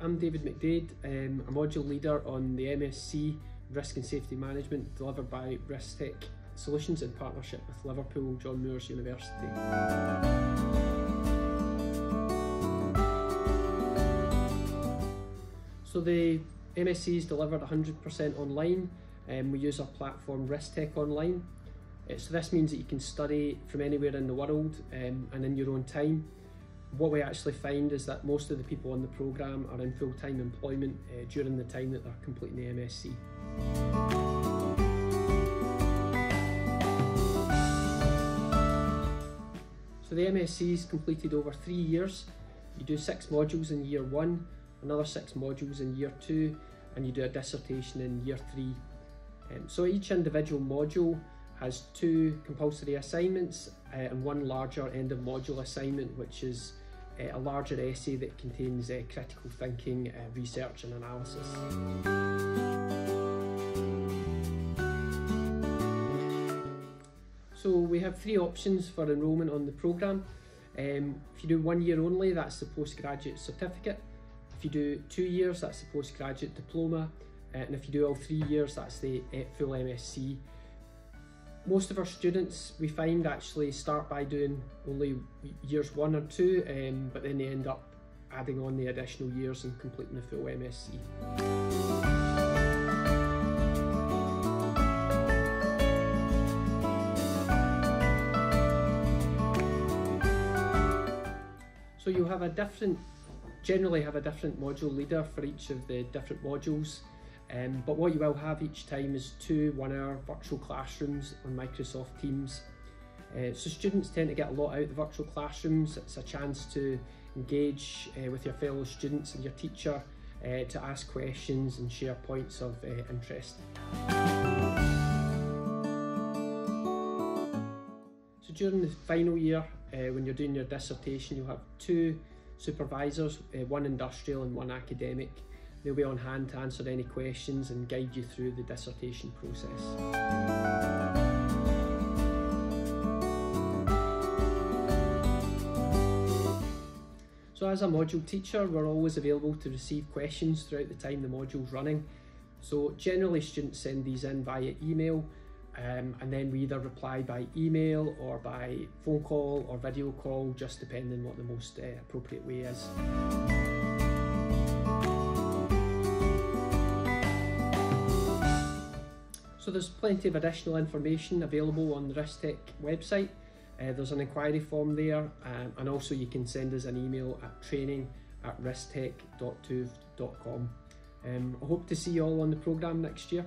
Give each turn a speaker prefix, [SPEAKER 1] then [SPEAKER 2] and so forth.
[SPEAKER 1] I'm David McDade, um, a module leader on the MSc Risk and Safety Management delivered by Risktec Solutions in partnership with Liverpool John Moores University. So the MSc is delivered 100% online and um, we use our platform Risktec Online. Uh, so this means that you can study from anywhere in the world um, and in your own time what we actually find is that most of the people on the programme are in full-time employment uh, during the time that they're completing the MSc. So the MSc is completed over three years. You do six modules in year one, another six modules in year two, and you do a dissertation in year three. Um, so each individual module has two compulsory assignments uh, and one larger end of module assignment, which is a larger essay that contains uh, critical thinking, uh, research and analysis. So we have three options for enrolment on the programme. Um, if you do one year only, that's the postgraduate certificate. If you do two years, that's the postgraduate diploma. Uh, and if you do all three years, that's the uh, full MSc most of our students we find actually start by doing only years one or two um, but then they end up adding on the additional years and completing the full MSc. So you have a different, generally have a different module leader for each of the different modules. Um, but what you will have each time is two one-hour virtual classrooms on Microsoft Teams. Uh, so students tend to get a lot out of the virtual classrooms. It's a chance to engage uh, with your fellow students and your teacher uh, to ask questions and share points of uh, interest. So during the final year, uh, when you're doing your dissertation, you'll have two supervisors, uh, one industrial and one academic. They'll be on hand to answer any questions and guide you through the dissertation process. So as a module teacher, we're always available to receive questions throughout the time the module's running. So generally students send these in via email um, and then we either reply by email or by phone call or video call, just depending what the most uh, appropriate way is. There's plenty of additional information available on the Risktec website. Uh, there's an inquiry form there um, and also you can send us an email at training at risktec.tuv.com. Um, I hope to see you all on the programme next year.